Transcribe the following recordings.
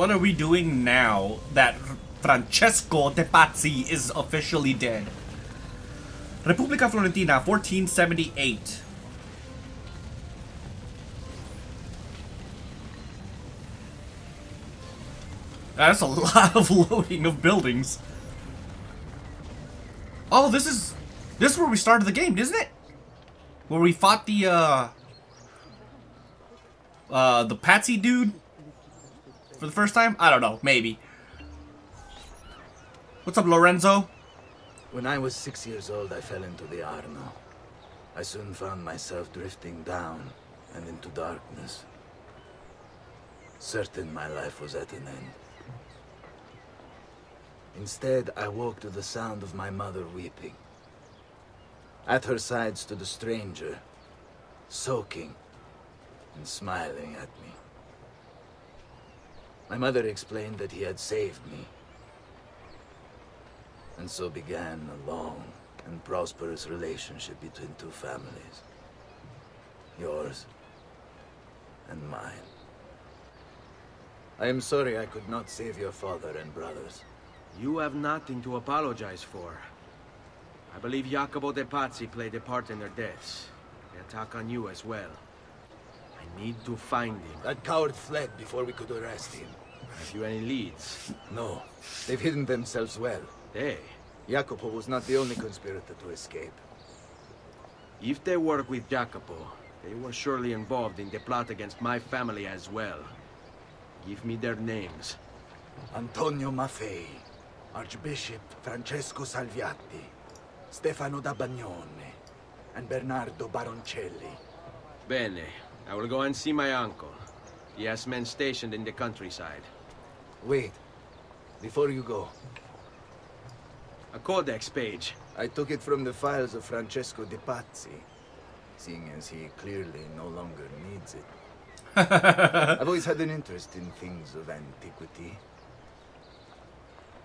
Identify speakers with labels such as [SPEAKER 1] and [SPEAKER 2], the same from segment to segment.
[SPEAKER 1] what are we doing now that Francesco de Pazzi is officially dead? Repubblica Fiorentina, 1478. That's a lot of loading of buildings. Oh, this is... This is where we started the game, isn't it? Where we fought the, uh... Uh, the Pazzi dude? For the first time? I don't know. Maybe. What's up, Lorenzo?
[SPEAKER 2] When I was six years old, I fell into the Arno. I soon found myself drifting down and into darkness. Certain my life was at an end. Instead, I woke to the sound of my mother weeping. At her side stood a stranger, soaking and smiling at me. My mother explained that he had saved me. And so began a long and prosperous relationship between two families. Yours and mine. I am sorry I could not save your father and brothers.
[SPEAKER 3] You have nothing to apologize for. I believe Jacopo de Pazzi played a part in their deaths. The attack on you as well. I need to find him.
[SPEAKER 2] That coward fled before we could arrest him.
[SPEAKER 3] Have you any leads?
[SPEAKER 2] No, they've hidden themselves well.
[SPEAKER 3] They?
[SPEAKER 2] Jacopo was not the only conspirator to escape.
[SPEAKER 3] If they work with Jacopo, they were surely involved in the plot against my family as well. Give me their names.
[SPEAKER 2] Antonio Maffei, Archbishop Francesco Salviati, Stefano da Bagnone, and Bernardo Baroncelli.
[SPEAKER 3] Bene. I will go and see my uncle. He has men stationed in the countryside.
[SPEAKER 2] Wait, before you go,
[SPEAKER 3] A codex page.
[SPEAKER 2] I took it from the files of Francesco de Pazzi, seeing as he clearly no longer needs it. I've always had an interest in things of antiquity,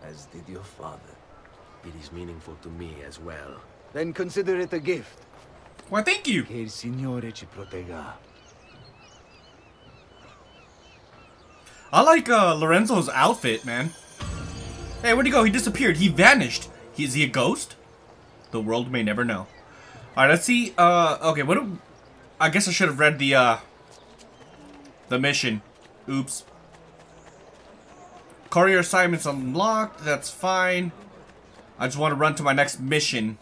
[SPEAKER 2] as did your father.
[SPEAKER 3] It is meaningful to me as well.
[SPEAKER 2] Then consider it a gift.
[SPEAKER 1] Why, thank you.
[SPEAKER 2] Che il Signore ci protegga.
[SPEAKER 1] I like uh, Lorenzo's outfit, man. Hey, where'd he go? He disappeared. He vanished. He, is he a ghost? The world may never know. Alright, let's see. Uh, okay, what do... I guess I should have read the, uh... The mission. Oops. Courier assignments unlocked. That's fine. I just want to run to my next mission.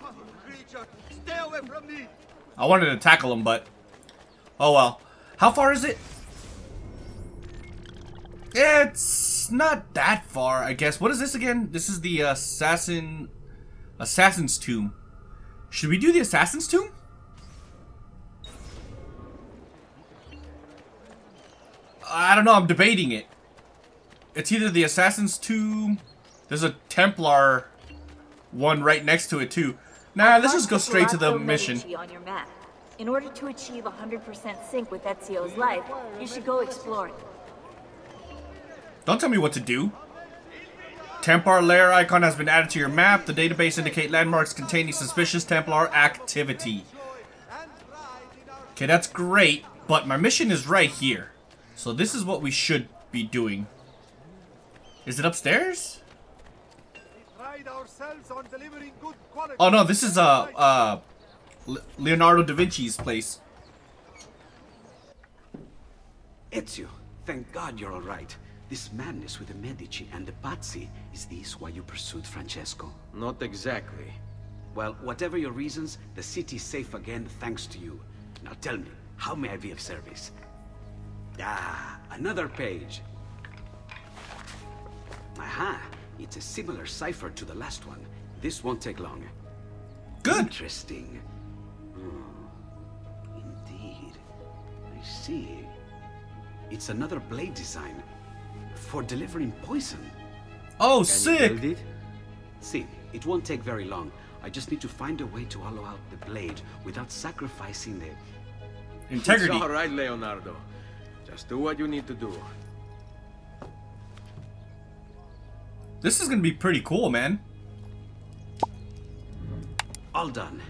[SPEAKER 4] Stay away from me!
[SPEAKER 1] I wanted to tackle him, but... Oh well. How far is it? It's not that far, I guess. What is this again? This is the assassin... Assassin's Tomb. Should we do the Assassin's Tomb? I don't know, I'm debating it. It's either the Assassin's Tomb... There's a Templar one right next to it, too. Nah, let's just go straight to the mission.
[SPEAKER 5] Medici on your map. In order to achieve 100% sync with Ezio's life, you should go exploring.
[SPEAKER 1] Don't tell me what to do. Templar lair icon has been added to your map. The database indicate landmarks containing suspicious Templar activity. Okay, that's great, but my mission is right here. So this is what we should be doing. Is it upstairs?
[SPEAKER 4] Pride ourselves on delivering good quality.
[SPEAKER 1] Oh no, this is uh uh Leonardo da Vinci's place.
[SPEAKER 6] Ezio, thank God you're all right. This madness with the Medici and the Pazzi, is this why you pursued Francesco?
[SPEAKER 3] Not exactly.
[SPEAKER 6] Well, whatever your reasons, the city's safe again thanks to you. Now tell me, how may I be of service? Ah, another page. Aha, it's a similar cipher to the last one. This won't take long.
[SPEAKER 1] Good.
[SPEAKER 6] Interesting. Hmm. Indeed. I see. It's another blade design. For delivering poison.
[SPEAKER 1] Oh,
[SPEAKER 3] Can
[SPEAKER 1] sick.
[SPEAKER 3] it?
[SPEAKER 6] See, it won't take very long. I just need to find a way to hollow out the blade without sacrificing the...
[SPEAKER 1] Integrity.
[SPEAKER 3] It's all right, Leonardo. Just do what you need to do.
[SPEAKER 1] This is gonna be pretty cool, man.
[SPEAKER 6] All done.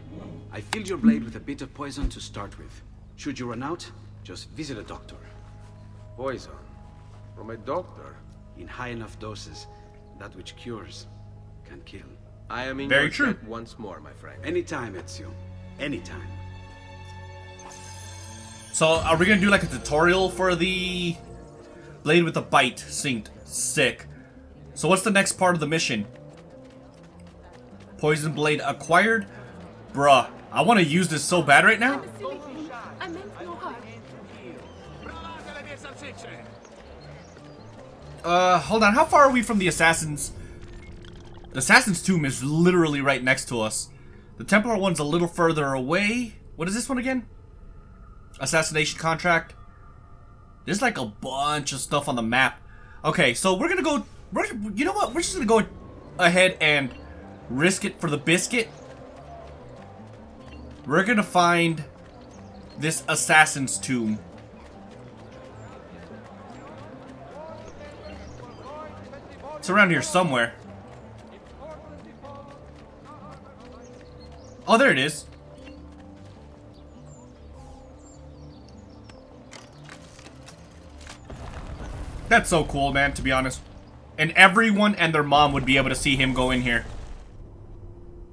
[SPEAKER 6] I filled your blade with a bit of poison to start with. Should you run out, just visit a doctor.
[SPEAKER 3] Poison. From a doctor.
[SPEAKER 6] In high enough doses, that which cures can kill.
[SPEAKER 3] I am in
[SPEAKER 1] Very
[SPEAKER 3] your
[SPEAKER 1] true.
[SPEAKER 3] debt once more, my friend.
[SPEAKER 6] Anytime, Ezio. Anytime.
[SPEAKER 1] So, are we gonna do like a tutorial for the blade with the bite synced? Sick. So, what's the next part of the mission? Poison blade acquired? Bruh, I want to use this so bad right now. Uh, hold on. How far are we from the assassins? The assassin's tomb is literally right next to us. The Templar one's a little further away. What is this one again? Assassination contract. There's like a bunch of stuff on the map. Okay, so we're gonna go. We're, you know what? We're just gonna go ahead and risk it for the biscuit. We're gonna find this assassin's tomb. It's around here somewhere. Oh, there it is. That's so cool, man, to be honest. And everyone and their mom would be able to see him go in here.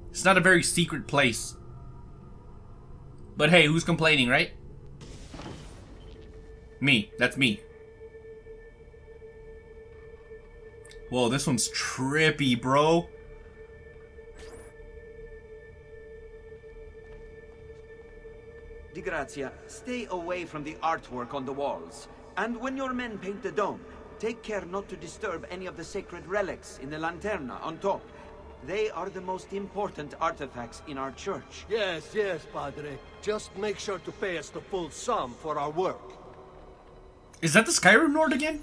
[SPEAKER 1] It's not a very secret place. But hey, who's complaining, right? Me. That's me. Whoa, this one's trippy, bro.
[SPEAKER 7] Di Grazia, stay away from the artwork on the walls. And when your men paint the dome, take care not to disturb any of the sacred relics in the lanterna on top. They are the most important artifacts in our church.
[SPEAKER 4] Yes, yes, Padre. Just make sure to pay us the full sum for our work.
[SPEAKER 1] Is that the Skyrim Lord again?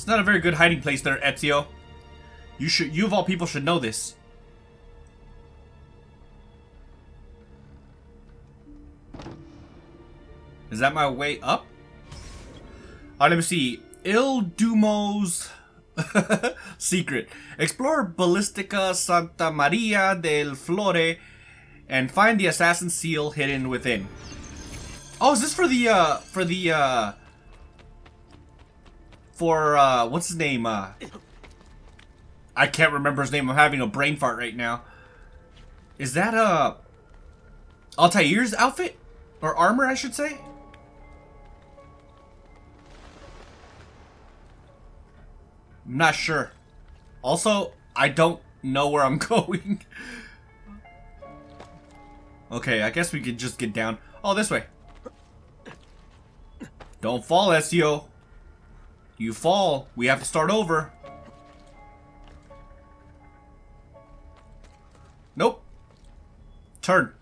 [SPEAKER 1] It's not a very good hiding place there, Ezio. You should, you of all people should know this. Is that my way up? Alright, let me see. Il Duomo's secret. Explore Basilica Santa Maria del Fiore and find the assassin seal hidden within. Oh, is this for the, uh, for the, uh, for, uh, what's his name, uh, I can't remember his name, I'm having a brain fart right now. Is that, uh, Altair's outfit? Or armor, I should say? I'm not sure. Also, I don't know where I'm going. okay, I guess we could just get down. Oh, this way. Don't fall, Ezio. You fall, we have to start over. Nope. Turn.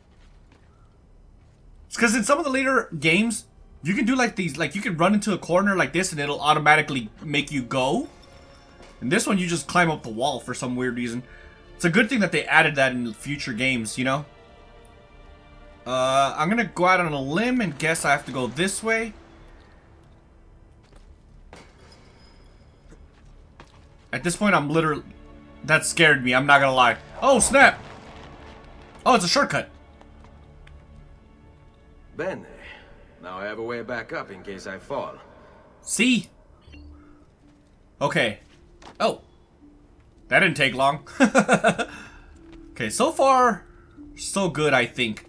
[SPEAKER 1] It's because in some of the later games, you can do like these, like you can run into a corner like this and it'll automatically make you go. In this one, you just climb up the wall for some weird reason. It's a good thing that they added that in future games, you know? Uh, I'm gonna go out on a limb and guess I have to go this way. At this point, I'm literally... That scared me, I'm not gonna lie. Oh, snap! Oh, it's a shortcut.
[SPEAKER 3] Bene. Now I have a way back up in case I fall.
[SPEAKER 1] See? Okay. Oh. That didn't take long. okay, so far, so good, I think.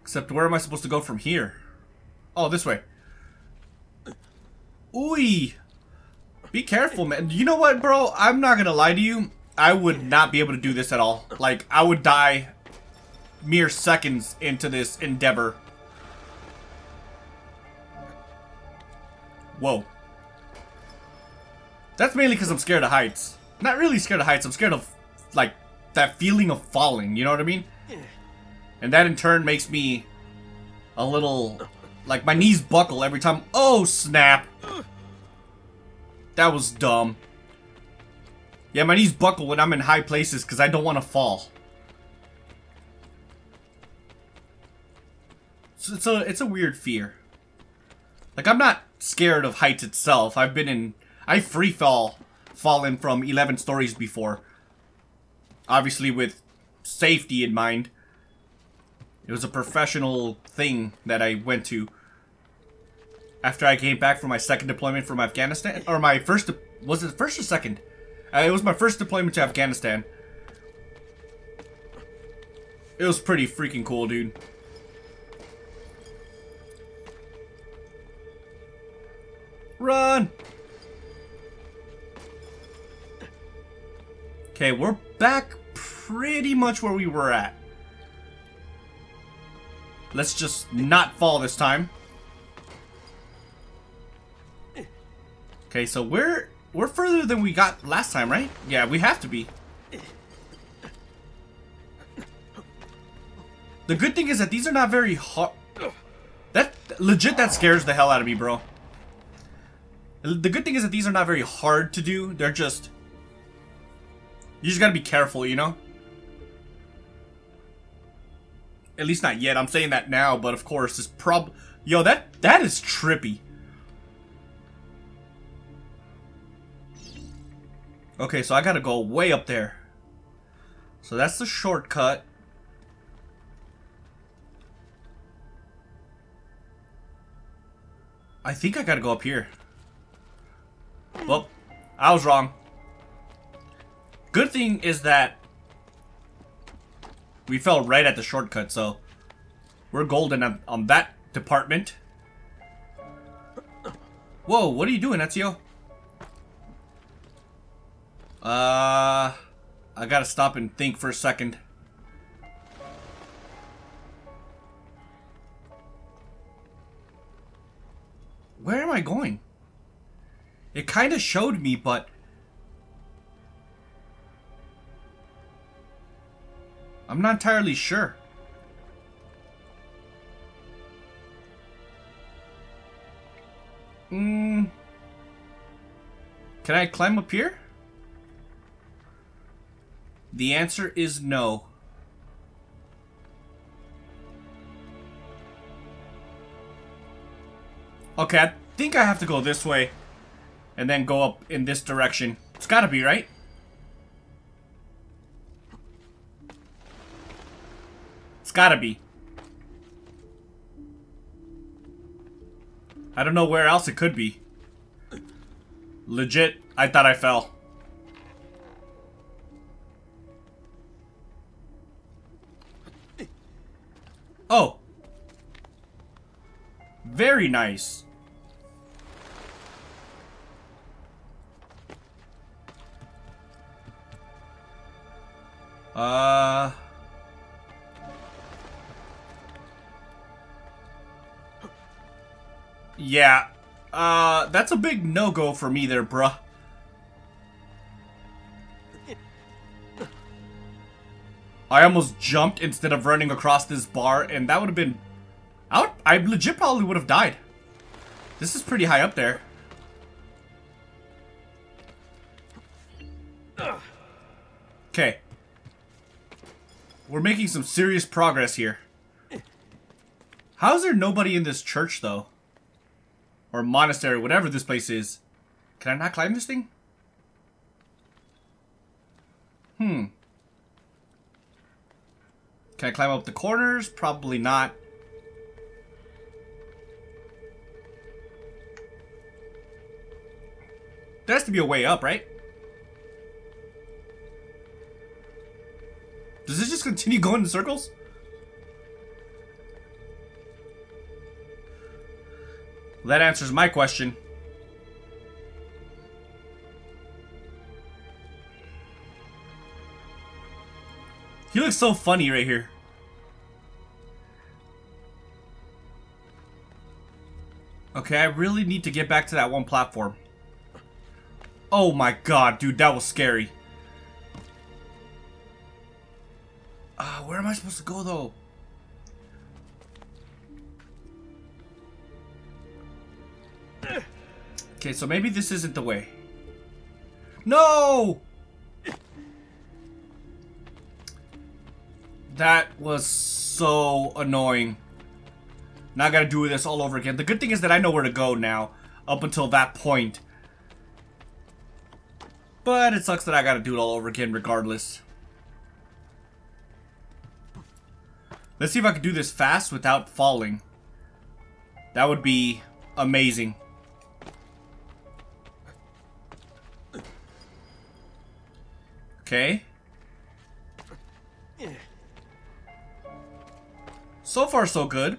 [SPEAKER 1] Except where am I supposed to go from here? Oh, this way. Ooh. Be careful, man. You know what, bro? I'm not gonna lie to you. I would not be able to do this at all. Like, I would die mere seconds into this endeavor. Whoa. That's mainly because I'm scared of heights. Not really scared of heights, I'm scared of, like, that feeling of falling, you know what I mean? And that in turn makes me a little, like, my knees buckle every time. Oh, snap! That was dumb. Yeah, my knees buckle when I'm in high places because I don't want to fall. So it's a it's a weird fear. Like I'm not scared of heights itself. I've been in I free fall fallen from 11 stories before. Obviously with safety in mind. It was a professional thing that I went to after I came back from my second deployment from Afghanistan, or my first... Was it first or second? Uh, it was my first deployment to Afghanistan. It was pretty freaking cool, dude. Run! Okay, we're back pretty much where we were at. Let's just not fall this time. Okay, so we're we're further than we got last time, right? Yeah, we have to be. The good thing is that these are not very hard. That legit that scares the hell out of me, bro. The good thing is that these are not very hard to do. They're just you just gotta be careful, you know? At least not yet. I'm saying that now, but of course, it's prob- Yo, that that is trippy. Okay, so I gotta go way up there. So that's the shortcut. I think I gotta go up here. Well, I was wrong. Good thing is that we fell right at the shortcut, so we're golden on, on that department. Whoa, what are you doing, Ezio? Uh, I gotta stop and think for a second. Where am I going? It kind of showed me, but... I'm not entirely sure. Hmm. Can I climb up here? The answer is no. Okay, I think I have to go this way. And then go up in this direction. It's gotta be, right? It's gotta be. I don't know where else it could be. Legit, I thought I fell. Oh. Very nice. Uh... Yeah. Uh, that's a big no-go for me there, bruh. I almost jumped instead of running across this bar, and that would have been... I, I legit probably would have died. This is pretty high up there. Okay. We're making some serious progress here. How is there nobody in this church, though? Or monastery, whatever this place is. Can I not climb this thing? Hmm. Can I climb up the corners? Probably not. There has to be a way up, right? Does this just continue going in circles? That answers my question. He looks so funny right here. Okay, I really need to get back to that one platform. Oh my god, dude, that was scary. Uh, where am I supposed to go, though? Okay, so maybe this isn't the way. No! That was so annoying. Now I gotta do this all over again. The good thing is that I know where to go now. Up until that point. But it sucks that I gotta do it all over again regardless. Let's see if I can do this fast without falling. That would be amazing. Okay. So far, so good.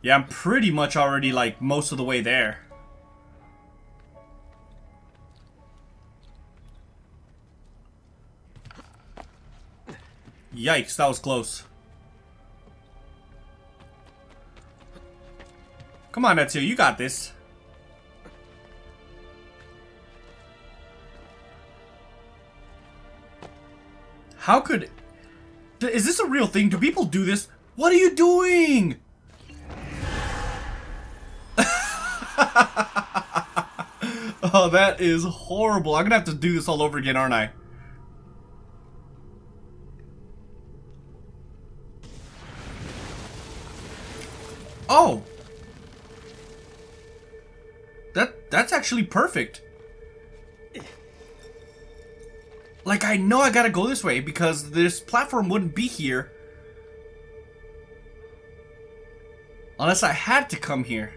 [SPEAKER 1] Yeah, I'm pretty much already, like, most of the way there. Yikes, that was close. Come on, Ezio, you got this. How could... Is this a real thing? Do people do this? What are you doing? oh, that is horrible. I'm gonna have to do this all over again, aren't I? Oh! That that's actually perfect. Like, I know I gotta go this way because this platform wouldn't be here. Unless I had to come here.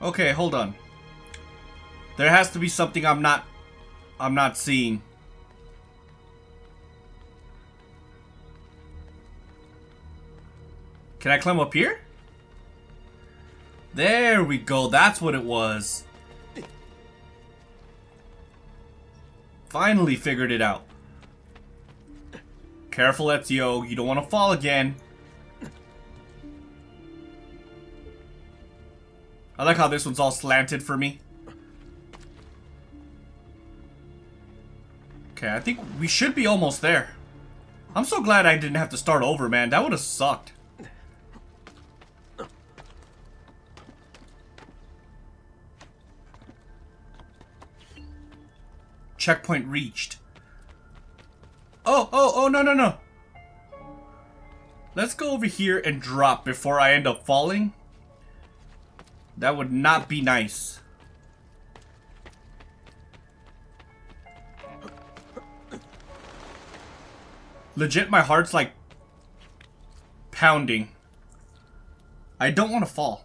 [SPEAKER 1] Okay, hold on. There has to be something I'm not... I'm not seeing. Can I climb up here? There we go. That's what it was. Finally figured it out. Careful, Ezio. You don't want to fall again. I like how this one's all slanted for me. Okay, I think we should be almost there. I'm so glad I didn't have to start over, man. That would have sucked. Checkpoint reached. Oh, oh, oh, no, no, no. Let's go over here and drop before I end up falling. That would not be nice. Legit, my heart's like pounding. I don't want to fall.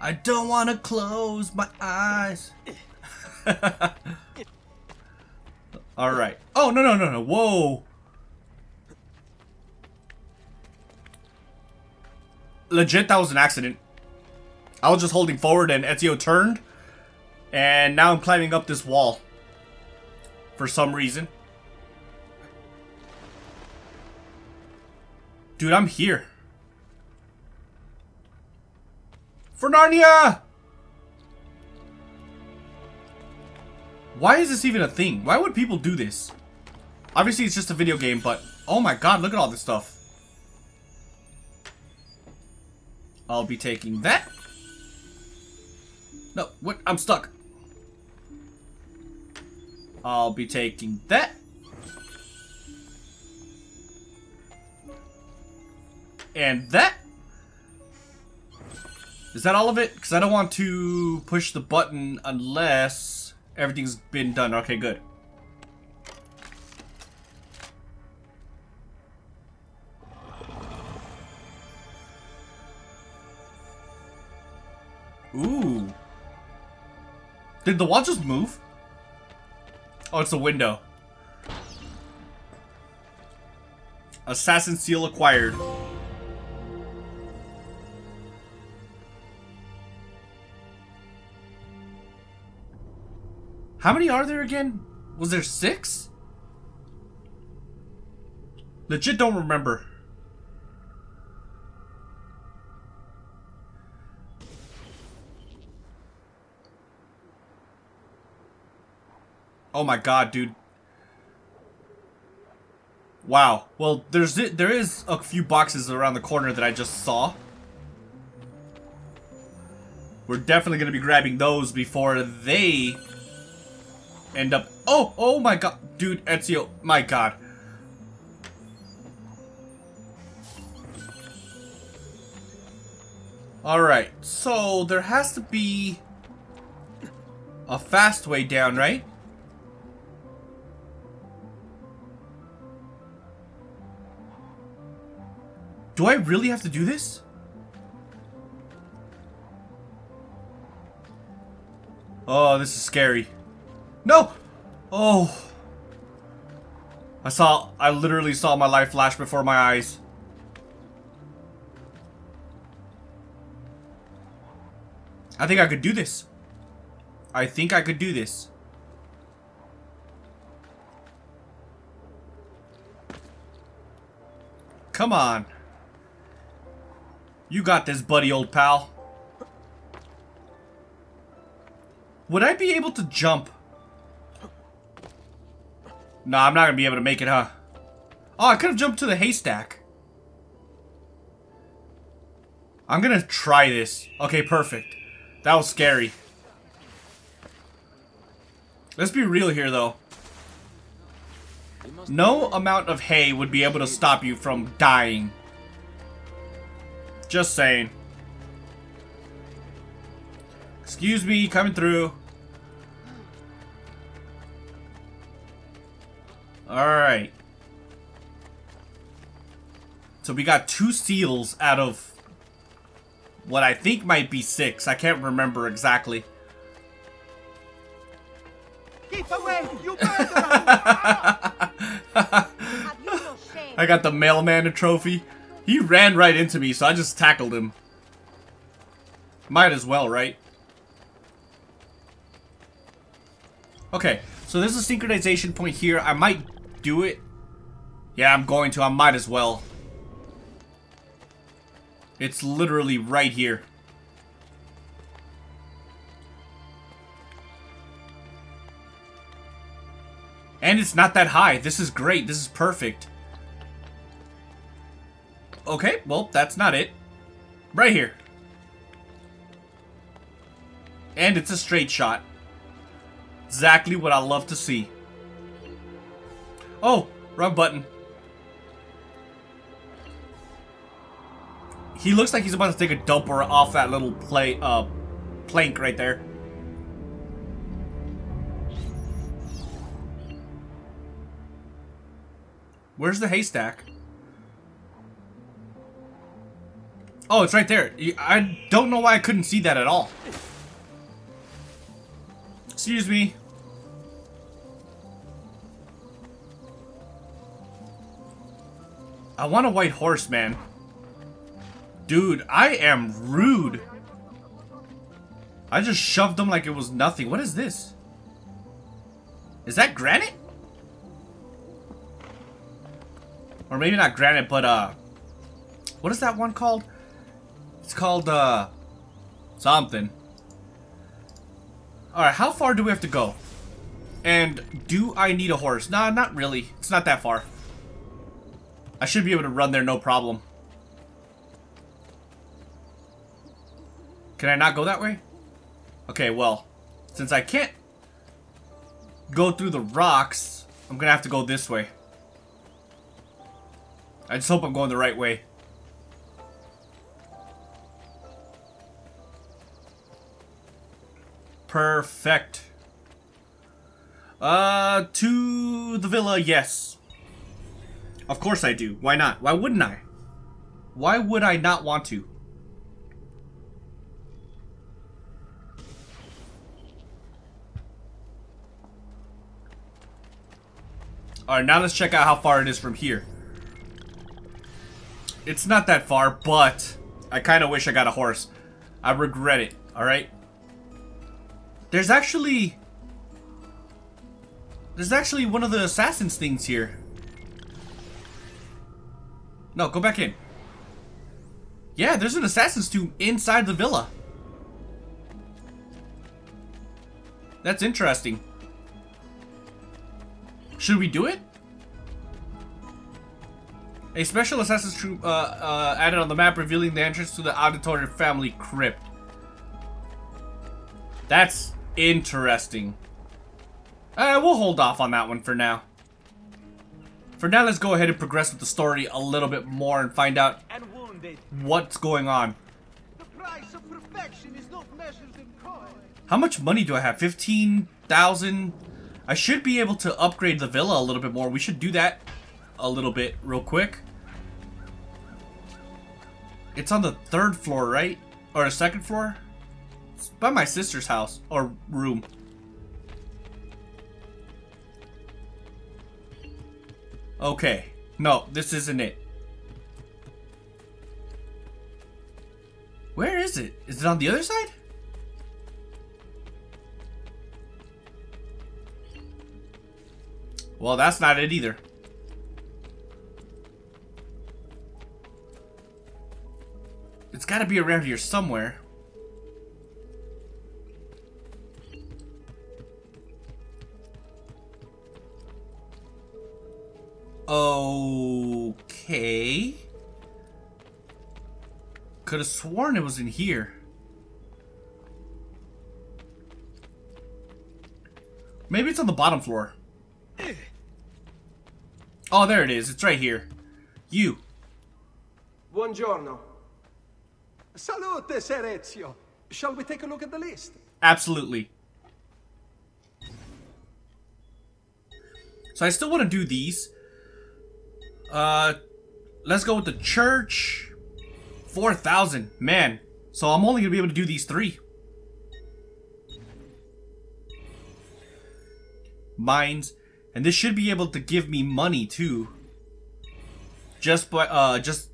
[SPEAKER 1] I don't want to close my eyes. Alright. Oh, no, no, no, no. Whoa. Legit, that was an accident. I was just holding forward and Ezio turned. And now I'm climbing up this wall. For some reason. Dude, I'm here. For Narnia! Why is this even a thing? Why would people do this? Obviously, it's just a video game, but... Oh my god, look at all this stuff. I'll be taking that. No, what? I'm stuck. I'll be taking that. And that. Is that all of it? Because I don't want to push the button unless everything's been done. Okay, good. Ooh. Did the wall just move? Oh, it's a window. Assassin seal acquired. How many are there again? Was there six? Legit don't remember. Oh my god, dude. Wow. Well, there's there is a few boxes around the corner that I just saw. We're definitely going to be grabbing those before they end up... Oh! Oh my god! Dude, Ezio, my god. Alright, so there has to be a fast way down, right? Do I really have to do this? Oh, this is scary. No! Oh. I saw, I literally saw my life flash before my eyes. I think I could do this. I think I could do this. Come on. You got this, buddy, old pal. Would I be able to jump? No, I'm not gonna be able to make it, huh? Oh, I could have jumped to the haystack. I'm gonna try this. Okay, perfect. That was scary. Let's be real here, though. No amount of hay would be able to stop you from dying. Just saying. Excuse me, coming through. Alright. So we got two seals out of what I think might be six. I can't remember exactly.
[SPEAKER 4] Keep away, you
[SPEAKER 1] I got the mailman a trophy. He ran right into me, so I just tackled him. Might as well, right? Okay, so there's a synchronization point here. I might do it. Yeah, I'm going to. I might as well. It's literally right here. And it's not that high. This is great. This is perfect. Okay, well, that's not it. Right here. And it's a straight shot. Exactly what I love to see. Oh, wrong button. He looks like he's about to take a dumper off that little play, uh, plank right there. Where's the haystack? Oh, it's right there. I don't know why I couldn't see that at all. Excuse me. I want a white horse, man. Dude, I am rude. I just shoved them like it was nothing. What is this? Is that granite? Or maybe not granite, but, uh... What is that one called? It's called, uh... Something. Alright, how far do we have to go? And do I need a horse? Nah, not really. It's not that far. I should be able to run there no problem. Can I not go that way? Okay, well, since I can't go through the rocks, I'm gonna have to go this way. I just hope I'm going the right way. Perfect. Uh, to the villa, yes. Of course I do. Why not? Why wouldn't I? Why would I not want to? Alright, now let's check out how far it is from here. It's not that far, but I kind of wish I got a horse. I regret it, alright? There's actually... There's actually one of the assassin's things here. No, go back in. Yeah, there's an assassin's tomb inside the villa. That's interesting. Should we do it? A special assassin's troop uh, uh, added on the map revealing the entrance to the Auditore family crypt. That's interesting. Uh, we'll hold off on that one for now. For now, let's go ahead and progress with the story a little bit more and find out what's going on.
[SPEAKER 4] The price Perfection is not measured in coin.
[SPEAKER 1] How much money do I have? 15,000? I should be able to upgrade the villa a little bit more. We should do that a little bit real quick. It's on the third floor, right? Or the second floor? It's by my sister's house. Or room. Okay. No, this isn't it. Where is it? Is it on the other side? Well, that's not it either. It's gotta be around here somewhere. Okay. Could have sworn it was in here. Maybe it's on the bottom floor. Oh, there it is. It's right here. You.
[SPEAKER 4] Buongiorno. Salute, Ser Ezio. Shall we take a look at the list?
[SPEAKER 1] Absolutely. So I still want to do these. Uh, let's go with the church. 4,000. Man. So I'm only going to be able to do these three. Mines. And this should be able to give me money too. Just by, uh, just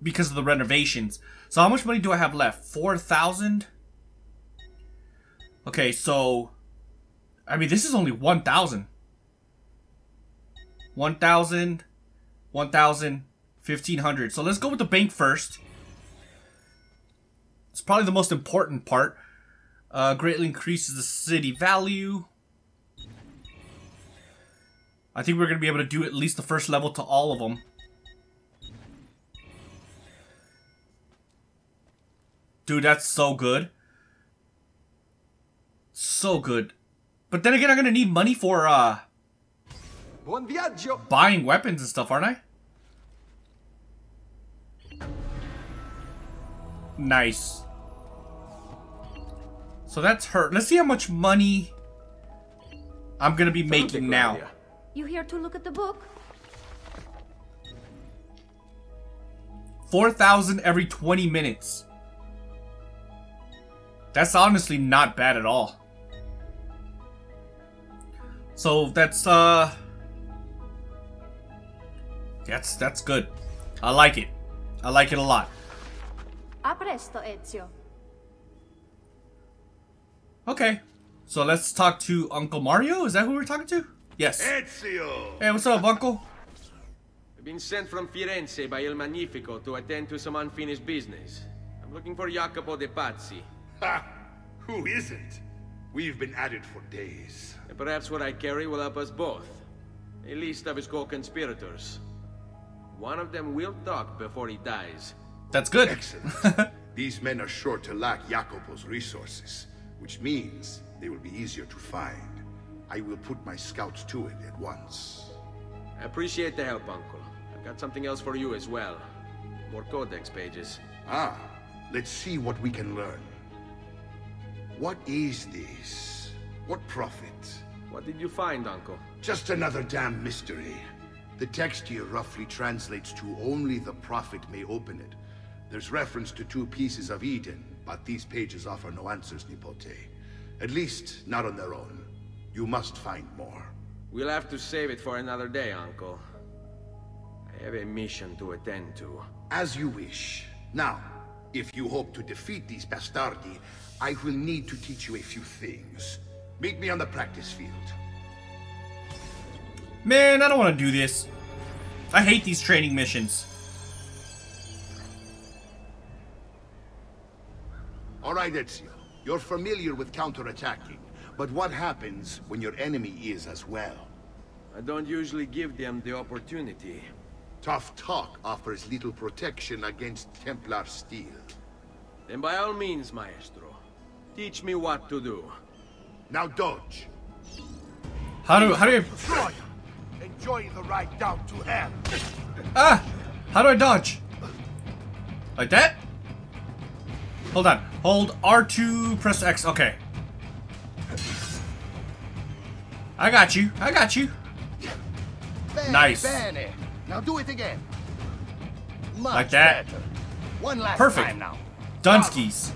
[SPEAKER 1] because of the renovations. So how much money do I have left? 4,000? Okay, so... I mean, this is only 1,000. 1,000, 1,000, 1,500. So let's go with the bank first. It's probably the most important part. Uh, greatly increases the city value. I think we're going to be able to do at least the first level to all of them. Dude, that's so good. So good. But then again, I'm going to need money for, uh...
[SPEAKER 4] Buon viaggio.
[SPEAKER 1] Buying weapons and stuff, aren't I? Nice. So that's her. Let's see how much money I'm going to be making now.
[SPEAKER 5] You here to look at the book?
[SPEAKER 1] 4,000 every 20 minutes. That's honestly not bad at all. So that's uh That's that's good. I like it. I like it a lot.
[SPEAKER 5] A presto, Ezio.
[SPEAKER 1] Okay. So let's talk to Uncle Mario. Is that who we're talking to? Yes.
[SPEAKER 8] Ezio!
[SPEAKER 1] Hey, what's up, Uncle?
[SPEAKER 3] I've been sent from Firenze by Il Magnifico to attend to some unfinished business. I'm looking for Jacopo de Pazzi.
[SPEAKER 8] Ha! Who isn't? We've been at it for days.
[SPEAKER 3] And perhaps what I carry will help us both. A list of his co-conspirators. One of them will talk before he dies.
[SPEAKER 1] That's good.
[SPEAKER 8] Excellent. These men are sure to lack Jacopo's resources, which means they will be easier to find. I will put my scouts to it at once.
[SPEAKER 3] I appreciate the help, Uncle. I've got something else for you as well. More codex pages.
[SPEAKER 8] Ah, let's see what we can learn. What is this? What prophet?
[SPEAKER 3] What did you find, Uncle?
[SPEAKER 8] Just another damn mystery. The text here roughly translates to only the prophet may open it. There's reference to two pieces of Eden, but these pages offer no answers, Nipote. At least, not on their own. You must find more.
[SPEAKER 3] We'll have to save it for another day, Uncle. I have a mission to attend to.
[SPEAKER 8] As you wish. Now, if you hope to defeat these bastardi, I will need to teach you a few things. Meet me on the practice field.
[SPEAKER 1] Man, I don't want to do this. I hate these training missions.
[SPEAKER 8] All right, Ezio. You're familiar with counterattacking. But what happens when your enemy is as well?
[SPEAKER 3] I don't usually give them the opportunity.
[SPEAKER 8] Tough talk offers little protection against Templar steel.
[SPEAKER 3] Then by all means, Maestro. Teach me what to do.
[SPEAKER 8] Now dodge.
[SPEAKER 1] How do how do you
[SPEAKER 8] Enjoy the ride down to hell.
[SPEAKER 1] Ah! How do I dodge? Like that? Hold on. Hold R2, press X. Okay. I got you. I got you.
[SPEAKER 9] Bene,
[SPEAKER 1] Nice.
[SPEAKER 9] Bene. Now do it again. Much
[SPEAKER 1] Like that.
[SPEAKER 9] better. One last
[SPEAKER 1] Perfect.
[SPEAKER 9] time now.
[SPEAKER 1] Dunskies.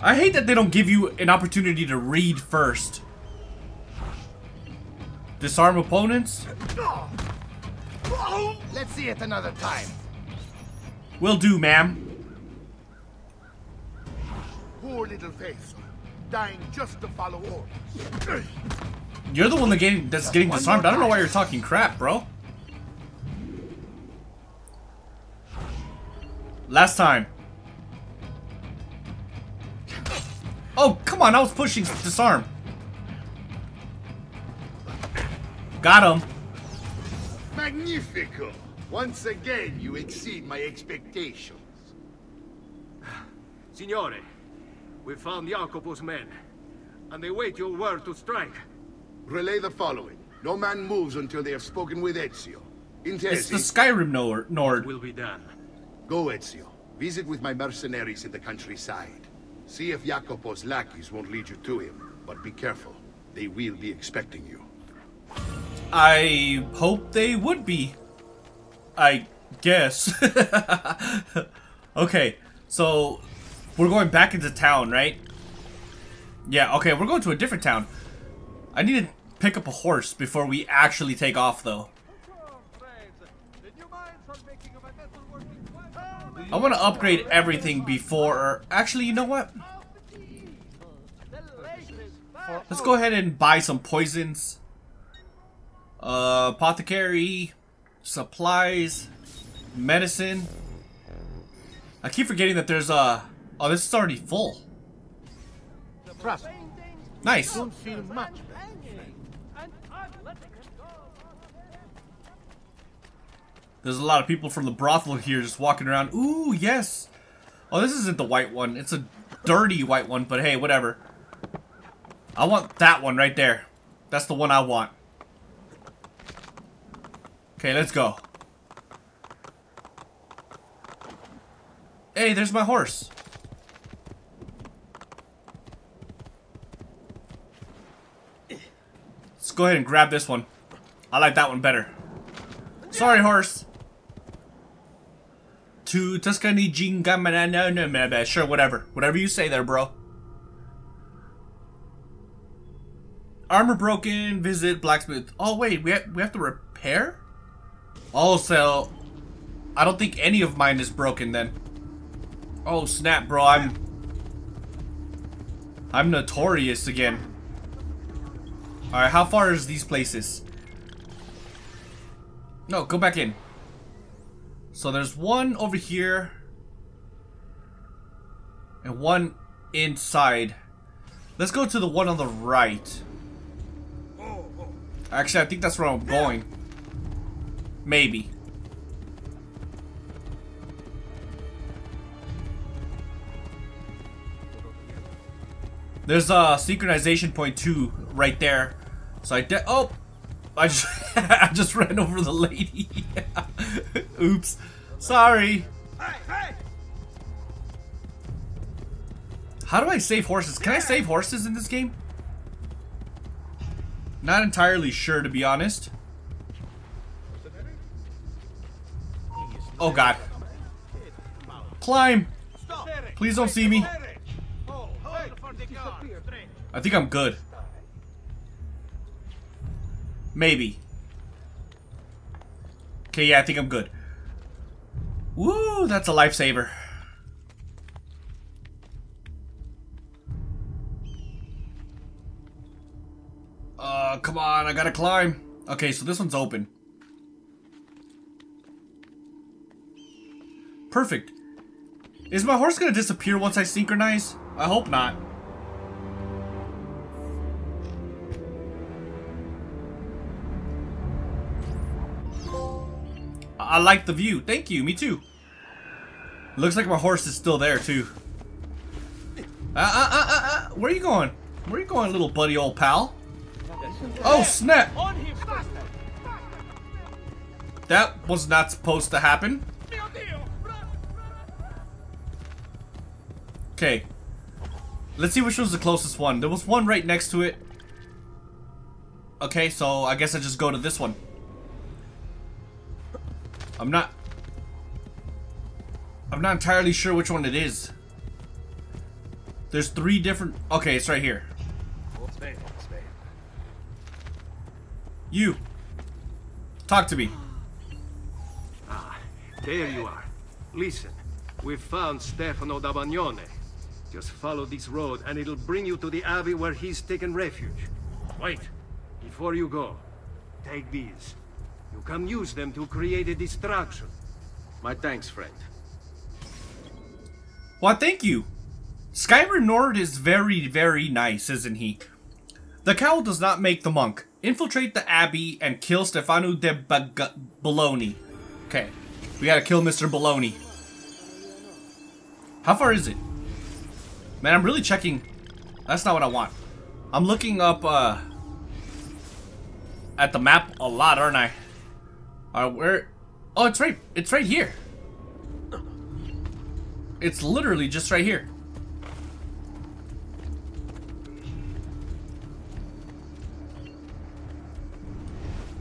[SPEAKER 1] I hate that they don't give you an opportunity to read first. Disarm opponents?
[SPEAKER 9] Let's see it another time.
[SPEAKER 1] Will do, ma'am.
[SPEAKER 8] Poor little face, dying just to follow orders.
[SPEAKER 1] You're the one that getting, that's getting disarmed. I don't know why you're talking crap, bro. Last time. Oh, come on. I was pushing disarm. Got him.
[SPEAKER 8] Magnifico! Once again, you exceed my expectations.
[SPEAKER 10] Signore, we found Jacopo's men, and they wait your word to strike.
[SPEAKER 8] Relay the following. No man moves until they have spoken with Ezio.
[SPEAKER 1] It's the Skyrim Nord. Nord.
[SPEAKER 10] Will be done.
[SPEAKER 8] go Ezio. Visit with my mercenaries in the countryside. See if Jacopo's lackeys won't lead you to him. But be careful. They will be expecting you.
[SPEAKER 1] I hope they would be. I guess. okay, so we're going back into town, right? Yeah, okay, we're going to a different town. I need to pick up a horse before we actually take off, though. I want to upgrade everything before... Actually, you know what? Let's go ahead and buy some poisons. Uh, apothecary, supplies, medicine. I keep forgetting that there's a... Oh, this is already full.
[SPEAKER 9] Trust.
[SPEAKER 1] Nice.
[SPEAKER 9] Don't feel much.
[SPEAKER 1] There's a lot of people from the brothel here just walking around. Ooh, yes. Oh, this isn't the white one. It's a dirty white one, but hey, whatever. I want that one right there. That's the one I want. Okay, let's go. Hey, there's my horse. Let's go ahead and grab this one. I like that one better. Sorry, horse. To Tuscany Jingamana no no no sure whatever. Whatever you say there, bro. Armor broken, visit blacksmith. Oh wait, we have, we have to repair? Also, I don't think any of mine is broken then. Oh snap, bro, I'm I'm notorious again. Alright, how far is these places? No, go back in. So there's one over here. And one inside. Let's go to the one on the right. Actually, I think that's where I'm going. Maybe. There's a synchronization point two right there. So I de- oh, I just I just ran over the lady. Oops, sorry. How do I save horses? Can I save horses in this game? Not entirely sure, to be honest. Oh god. Climb! Please don't see me. I think I'm good. Maybe. Okay, yeah, I think I'm good. Woo, that's a lifesaver. Uh, come on, I gotta climb. Okay, so this one's open. Perfect. Is my horse gonna disappear once I synchronize? I hope not. I like the view. Thank you. Me too. Looks like my horse is still there too. Uh, uh, uh, uh, uh. Where are you going? Where are you going, little buddy, old pal? Oh snap! That was not supposed to happen. Okay. Let's see which was the closest one. There was one right next to it. Okay, so I guess I just go to this one. I'm not... I'm not entirely sure which one it is. There's three different... Okay, it's right here. You. Talk to me.
[SPEAKER 10] Ah, there you are. Listen, we've found Stefano da Bagnone. Just follow this road and it'll bring you to the abbey where he's taken refuge. Wait, before you go, take these. You can use them to create a distraction.
[SPEAKER 3] My thanks, friend.
[SPEAKER 1] Well, thank you. Skyrim Nord is very, very nice, isn't he? The cowl does not make the monk. Infiltrate the abbey and kill Stefano de Bag Bologna. Okay, we gotta kill Mr. Bologna. How far is it? Man, I'm really checking. That's not what I want. I'm looking up uh, at the map a lot, aren't I? Uh, where? Oh, it's right. It's right here. It's literally just right here.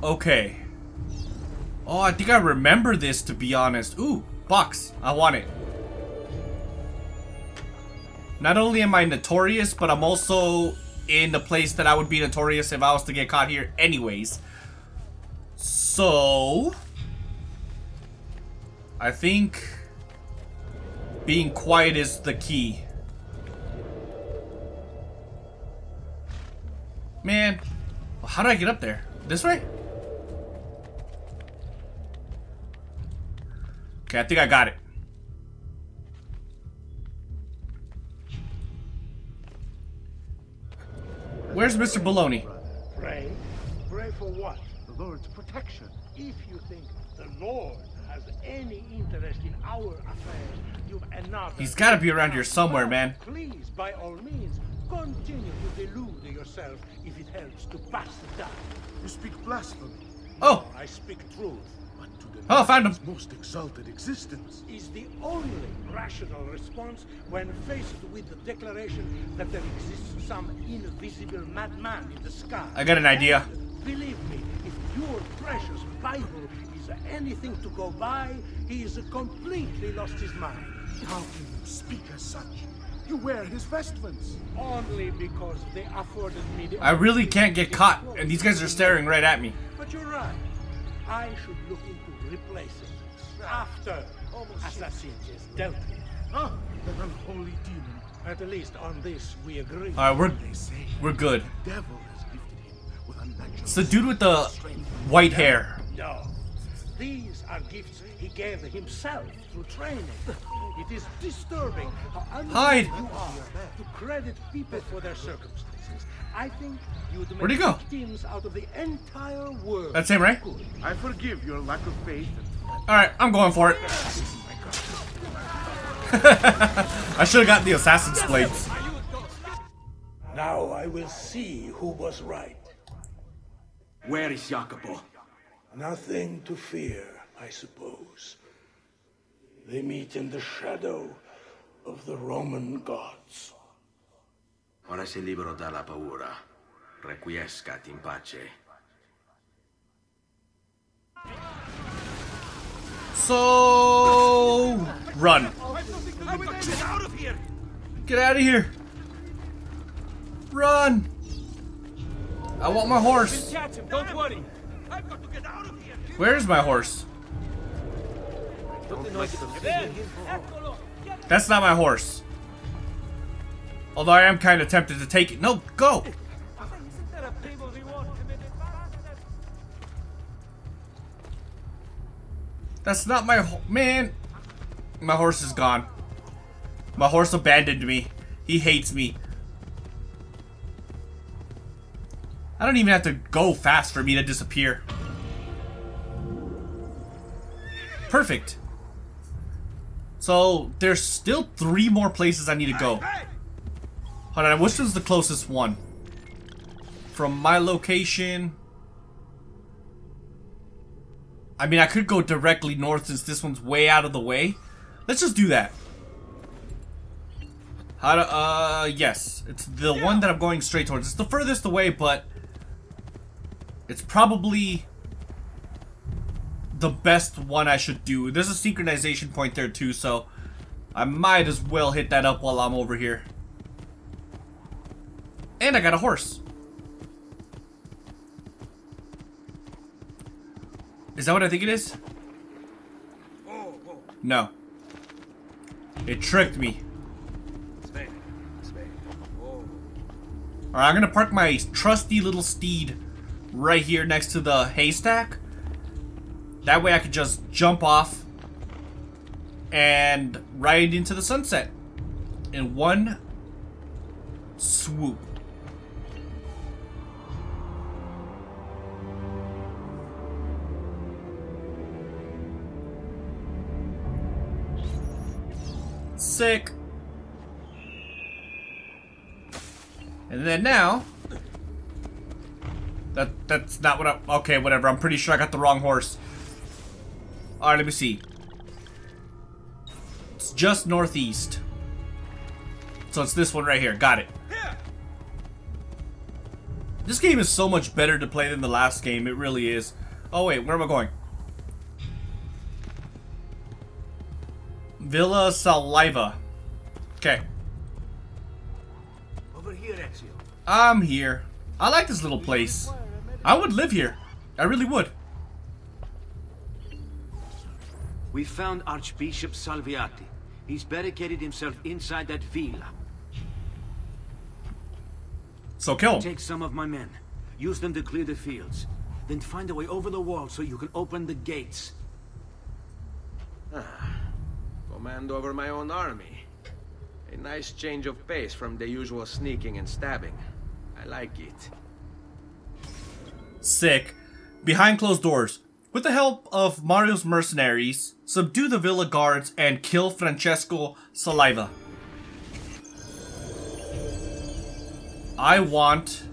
[SPEAKER 1] Okay. Oh, I think I remember this, to be honest. Ooh, box. I want it. Not only am I notorious, but I'm also in the place that I would be notorious if I was to get caught here anyways. So... I think... Being quiet is the key. Man, how do I get up there? This way? Okay, I think I got it. Where's Mr. Baloney?
[SPEAKER 11] Pray? Pray for what? The Lord's protection. If you think the Lord has any interest in our affairs, you've another...
[SPEAKER 1] He's gotta be around here somewhere, man.
[SPEAKER 11] Please, by all means, continue to delude yourself if it helps to pass the time.
[SPEAKER 9] You speak blasphemy.
[SPEAKER 1] Oh!
[SPEAKER 11] I speak truth.
[SPEAKER 9] But to
[SPEAKER 1] Oh, I found him.
[SPEAKER 9] most exalted existence.
[SPEAKER 11] Is the only rational response when faced with the declaration that there exists some invisible madman in the sky.
[SPEAKER 1] I got an idea.
[SPEAKER 11] And believe me, if your precious Bible is anything to go by, he is completely lost his mind.
[SPEAKER 9] How can you speak as such? You wear his vestments.
[SPEAKER 11] Only because they afforded me the
[SPEAKER 1] I really can't get caught, and these guys are staring right at me.
[SPEAKER 11] But you're right. I should look into replacing it after Assassin is dealt with.
[SPEAKER 9] Ah, that unholy demon.
[SPEAKER 11] At least on this we agree.
[SPEAKER 1] Alright, we're
[SPEAKER 9] They say
[SPEAKER 1] we're good.
[SPEAKER 9] the devil has gifted him with
[SPEAKER 1] It's the dude with the white hair.
[SPEAKER 11] No. These are gifts he gave himself through training. It is disturbing how
[SPEAKER 1] Hide.
[SPEAKER 11] unwilling you are to credit people for their circumstances. I think you would
[SPEAKER 1] Where'd he go?
[SPEAKER 11] victims out of the entire world.
[SPEAKER 1] That's him, right?
[SPEAKER 9] I forgive your lack of faith.
[SPEAKER 1] Alright, I'm going for it. I should have got the assassin's blades.
[SPEAKER 11] Now I will see who was right.
[SPEAKER 6] Where is Jacopo?
[SPEAKER 11] Nothing to fear, I suppose. They meet in the shadow of the Roman gods.
[SPEAKER 3] Ora sei libero dalla paura. Requiescat in pace.
[SPEAKER 1] So run.
[SPEAKER 6] Get out of here!
[SPEAKER 1] Get out of here. Run. I want my horse.
[SPEAKER 10] Don't worry.
[SPEAKER 6] I've got to get out of here!
[SPEAKER 1] Where's my horse? That's not my horse. Although I am kind of tempted to take it. No, go. That's not my man. My horse is gone. My horse abandoned me. He hates me. I don't even have to go fast for me to disappear. Perfect. So, there's still three more places I need to go. Hold on, which was the closest one? From my location... I mean, I could go directly north since this one's way out of the way. Let's just do that. How to, uh, yes. It's the one that I'm going straight towards. It's the furthest away, but it's probably the best one I should do. There's a synchronization point there too, so I might as well hit that up while I'm over here. And I got a horse. Is that what I think it is? No. It tricked me. Alright, I'm gonna park my trusty little steed right here next to the haystack. That way I could just jump off and ride into the sunset in one swoop. Sick. And then now... That That's not what I... Okay, whatever. I'm pretty sure I got the wrong horse. Alright, let me see. It's just northeast. So it's this one right here. Got it. This game is so much better to play than the last game. It really is. Oh, wait. Where am I going? Villa Saliva. Okay.
[SPEAKER 6] Over here, Ezio.
[SPEAKER 1] I'm here. I like this little place. I would live here. I really would.
[SPEAKER 6] We found Archbishop Salviati. He's barricaded himself inside that villa.
[SPEAKER 1] So kill him.
[SPEAKER 6] Take some of my men. Use them to clear the fields. Then find a way over the wall so you can open the gates.
[SPEAKER 3] Ah, command over my own army. A nice change of pace from the usual sneaking and stabbing. I like it.
[SPEAKER 1] Sick. Behind closed doors. With the help of Mario's mercenaries, subdue the villa guards and kill Francesco Saliva. I want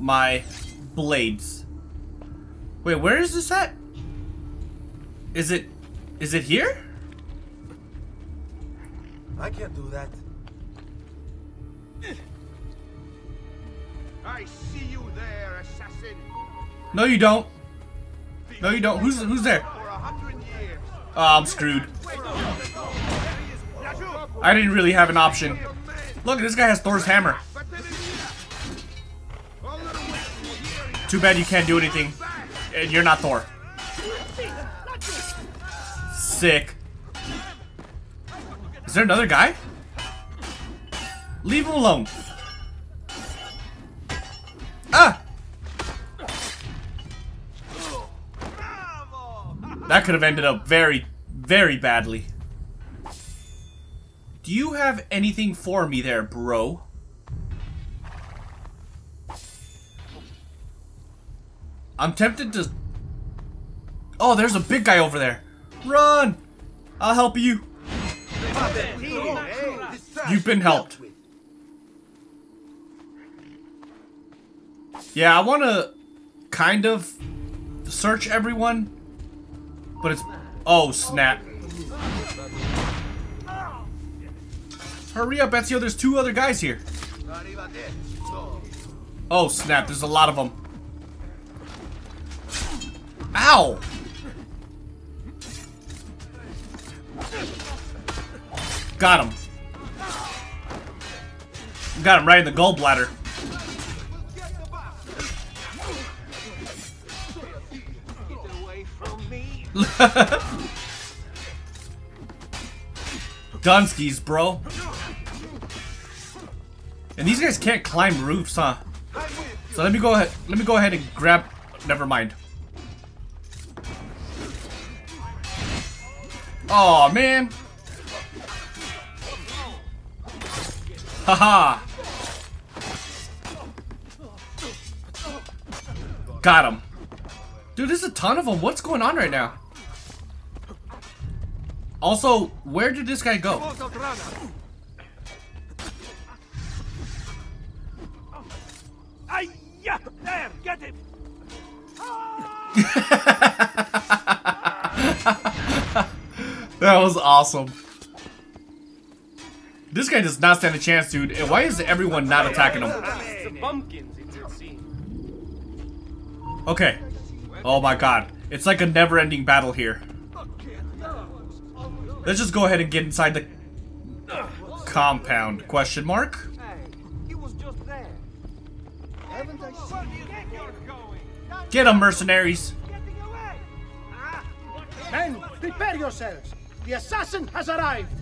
[SPEAKER 1] my blades. Wait, where is this at? Is it is it here?
[SPEAKER 9] I can't do that.
[SPEAKER 11] I see you there, assassin.
[SPEAKER 1] No, you don't. No, you don't. Who's who's there? Oh, I'm screwed. I didn't really have an option. Look, this guy has Thor's hammer. Too bad you can't do anything. And you're not Thor. Sick. Is there another guy? Leave him alone. Ah! That could have ended up very, very badly. Do you have anything for me there, bro? I'm tempted to... Oh, there's a big guy over there. Run! I'll help you. You've been helped. Yeah, I want to kind of search everyone, but it's... Oh, snap. Hurry up, Ezio, there's two other guys here. Oh, snap, there's a lot of them. Ow! Got him. Got him right in the gallbladder. Dunskies, bro. And these guys can't climb roofs, huh? So let me go ahead. Let me go ahead and grab. Never mind. Oh man. Haha. Got him. Dude, there's a ton of them. What's going on right now? Also, where did this guy go?
[SPEAKER 11] there, get him.
[SPEAKER 1] That was awesome. This guy does not stand a chance, dude. And why is everyone not attacking him? Okay. Oh my god. It's like a never-ending battle here. Let's just go ahead and get inside the compound. Question mark? Get them, mercenaries.
[SPEAKER 11] Men, prepare yourselves. The assassin has arrived.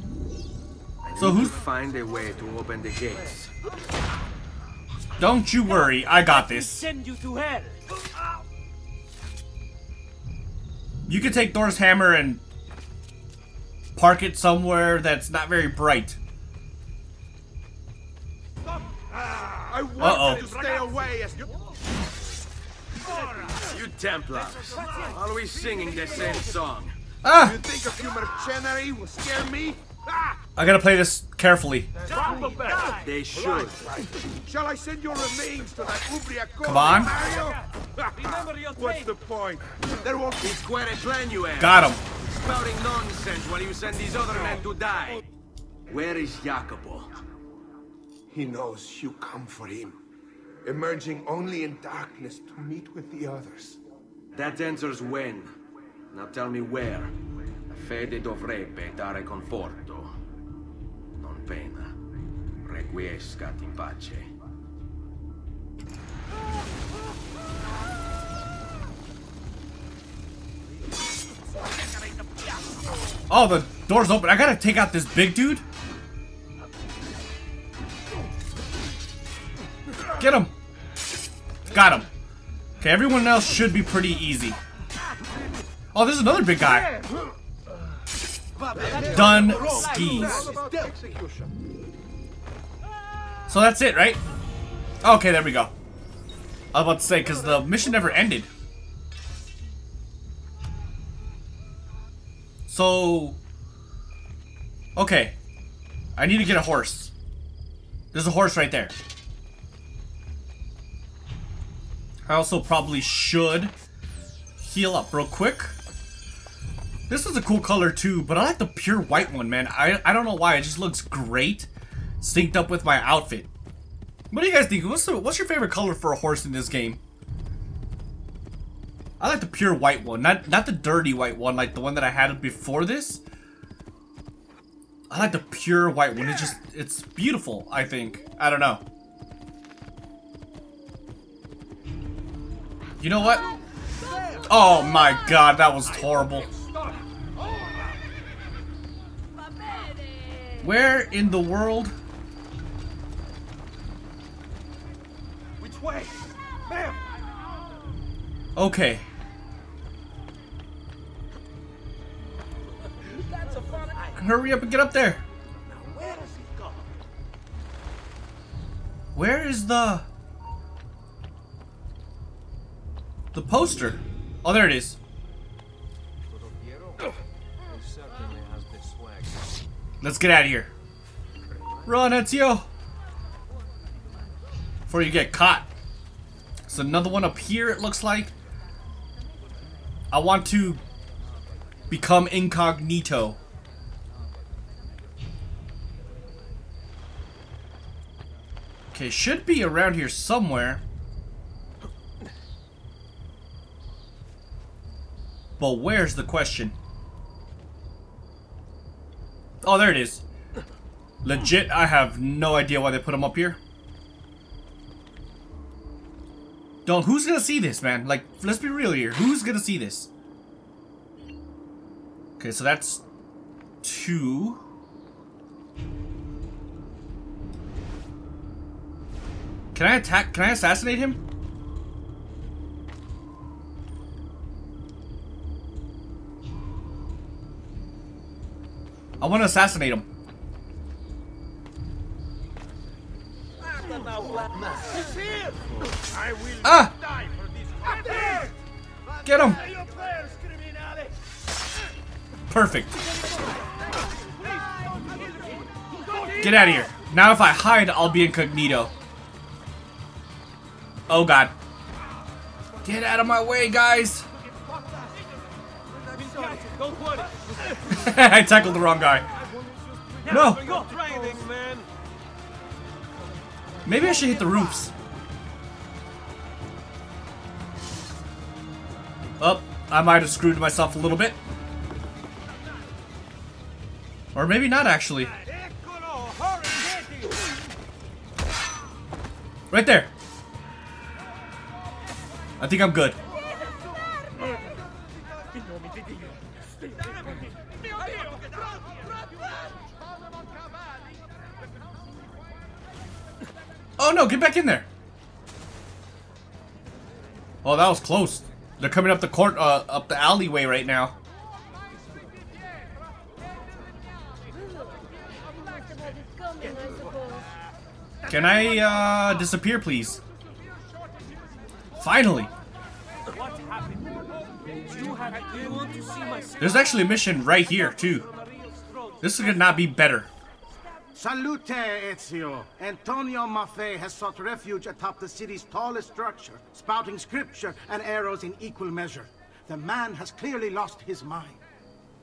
[SPEAKER 3] I
[SPEAKER 1] So
[SPEAKER 3] need
[SPEAKER 1] who's-
[SPEAKER 3] to find a way to open the gates.
[SPEAKER 1] Don't you worry, I got this.
[SPEAKER 12] Send you to hell.
[SPEAKER 1] You can take Thor's hammer and park it somewhere that's not very bright.
[SPEAKER 11] Ah, I want
[SPEAKER 1] Uh-oh.
[SPEAKER 11] to stay away as you...
[SPEAKER 3] You Templars, always singing the same song.
[SPEAKER 1] Ah!
[SPEAKER 11] You think a few mercenary will scare me? Ah!
[SPEAKER 1] I gotta play this carefully.
[SPEAKER 3] They should.
[SPEAKER 11] Shall I send your remains to that Ubria
[SPEAKER 1] Come on.
[SPEAKER 11] Remember your What's the point? There won't be
[SPEAKER 3] It's quite a plan you have.
[SPEAKER 1] Got him.
[SPEAKER 3] Spouting nonsense while you send these other men to die. Where is Jacopo?
[SPEAKER 11] He knows you come for him, emerging only in darkness to meet with the others.
[SPEAKER 3] That answers when. Now tell me where. Fede dovrebbe dare conforto. Non pena. Requiescat in pace.
[SPEAKER 1] Oh, the door's open. I gotta take out this big dude. Get him. Got him. Okay, everyone else should be pretty easy. Oh, there's another big guy. Done skis. So that's it, right? Okay, there we go. I was about to say, because the mission never ended. So... Okay. I need to get a horse. There's a horse right there. I also probably should heal up real quick. This is a cool color too, but I like the pure white one, man. I, I don't know why, it just looks great synced up with my outfit. What do you guys think? What's the, what's your favorite color for a horse in this game? I like the pure white one, not not the dirty white one, like the one that I had before this. I like the pure white one. It's just it's beautiful. I think. I don't know. You know what? Oh my god, that was horrible. Where in the world?
[SPEAKER 11] Which way? Ma'am!
[SPEAKER 1] Okay. Hurry up and get up there. Where is the... The poster? Oh, there it is. Let's get out of here. Run, Ezio! Before you get caught. There's another one up here, it looks like. I want to become incognito. Okay, should be around here somewhere. But where's the question? Oh, there it is. Legit, I have no idea why they put them up here. Don't, who's gonna see this, man? Like, let's be real here. Who's gonna see this? Okay, so that's two. Can I attack? Can I assassinate him? I want to assassinate him. Ah! Get him! Perfect. Get out of here. Now if I hide, I'll be incognito. Oh god. Get out of my way, guys. I tackled the wrong guy. No! Maybe I should hit the roofs. Up, oh, I might have screwed myself a little bit. Or maybe not actually. Right there. I think I'm good. No, get back in there. Oh, that was close. They're coming up the court, uh, up the alleyway right now. Can I, uh, disappear, please? Finally! There's actually a mission right here, too. This could not be better.
[SPEAKER 12] Salute, Ezio. Antonio Maffei has sought refuge atop the city's tallest structure, spouting scripture and arrows in equal measure. The man has clearly lost his mind.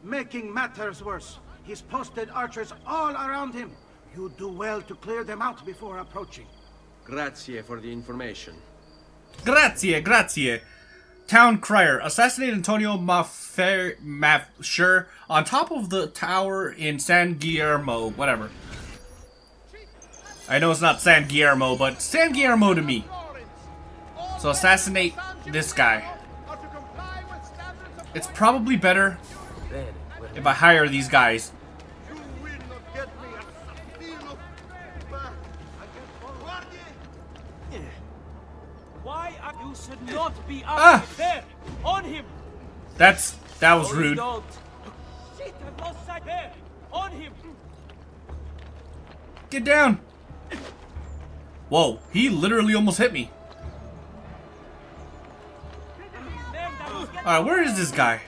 [SPEAKER 12] Making matters worse, he's posted archers all around him. You do well to clear them out before approaching.
[SPEAKER 3] Grazie for the information.
[SPEAKER 1] Grazie, grazie. Town crier. Assassinate Antonio Maffei, Maff on top of the tower in San Guillermo. Whatever. I know it's not San Guillermo, but San Guillermo to me. So assassinate this guy. It's probably better if I hire these guys.
[SPEAKER 13] Why you should not be up
[SPEAKER 1] ah.
[SPEAKER 13] there on him?
[SPEAKER 1] That's that was rude. Get down. Whoa, he literally almost hit me. Alright, where is this guy?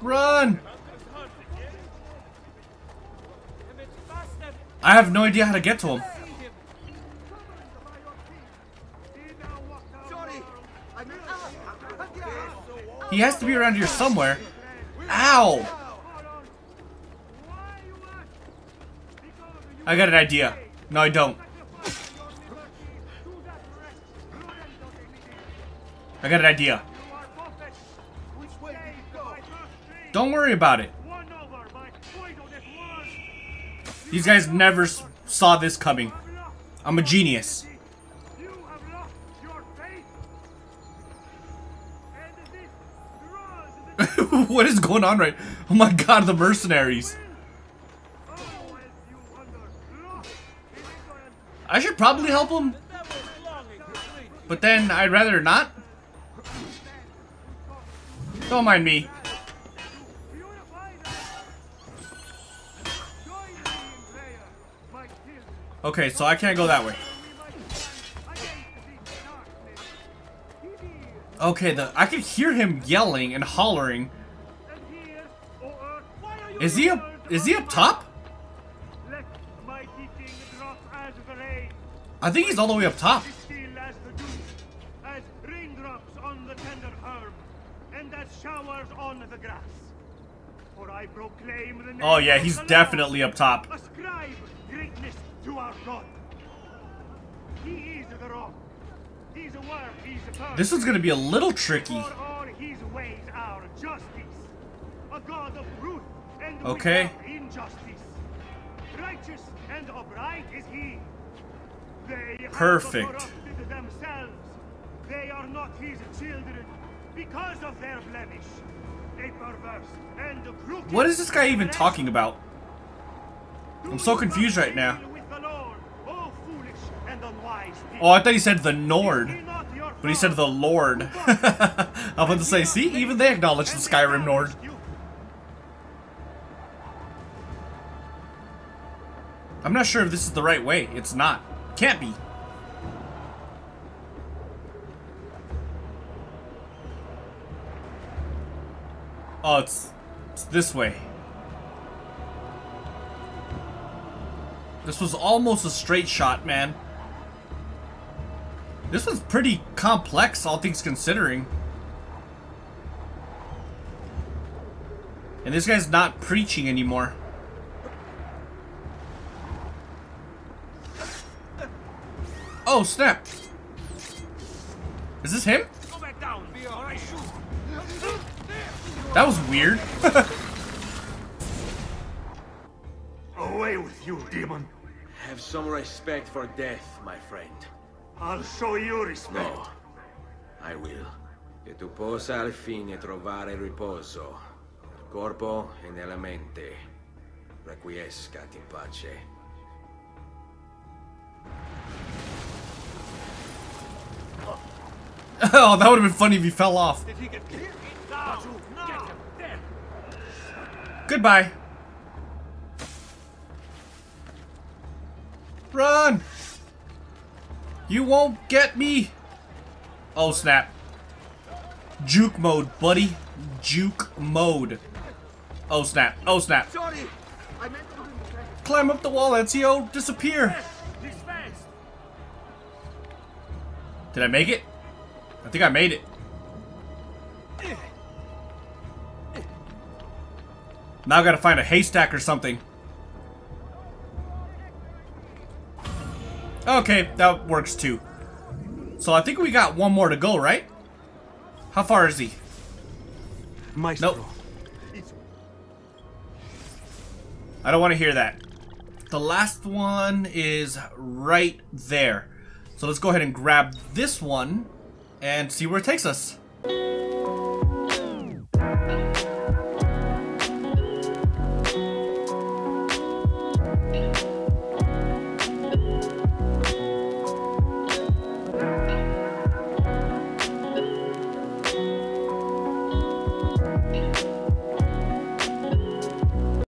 [SPEAKER 1] Run! I have no idea how to get to him. He has to be around here somewhere. Ow! I got an idea. No, I don't. I got an idea. Don't worry about it. These guys never saw this coming. I'm a genius. what is going on right? Oh my god, the mercenaries. I should probably help him. But then I'd rather not. Don't mind me. Okay, so I can't go that way. Okay, the I can hear him yelling and hollering. Is he up? Is he up top? I think he's all the way up top. Oh yeah, he's definitely up top. This is gonna be a little tricky. Okay. Righteous and upright is he. Perfect. They are not his children because of their blemish. What is this guy even talking about? I'm so confused right now. Oh, I thought he said the Nord. But he said the Lord. I was about to say, see, even they acknowledge the Skyrim Nord. I'm not sure if this is the right way. It's not. Can't be. Oh, it's, it's this way. This was almost a straight shot, man. This was pretty complex, all things considering. And this guy's not preaching anymore. Oh, snap. Is this him?
[SPEAKER 13] Go back down, or I shoot.
[SPEAKER 1] That was weird.
[SPEAKER 11] Away with you, demon.
[SPEAKER 3] Have some respect for death, my friend.
[SPEAKER 11] I'll show you respect.
[SPEAKER 3] No. I will. Che tu possa al fine trovare riposo. Nel corpo e nella mente. Requiescat in pace.
[SPEAKER 1] oh, that would have been funny if he fell off.
[SPEAKER 13] He get. Get
[SPEAKER 1] Goodbye. Run! You won't get me! Oh snap. Juke mode, buddy. Juke mode. Oh snap. Oh snap.
[SPEAKER 11] Sorry, I meant to...
[SPEAKER 1] Climb up the wall, Ezio. Disappear. Did I make it? I think I made it. Now I gotta find a haystack or something. Okay, that works too. So I think we got one more to go, right? How far is he?
[SPEAKER 3] Maestro.
[SPEAKER 1] Nope. I don't want to hear that. The last one is right there. So let's go ahead and grab this one and see where it takes us.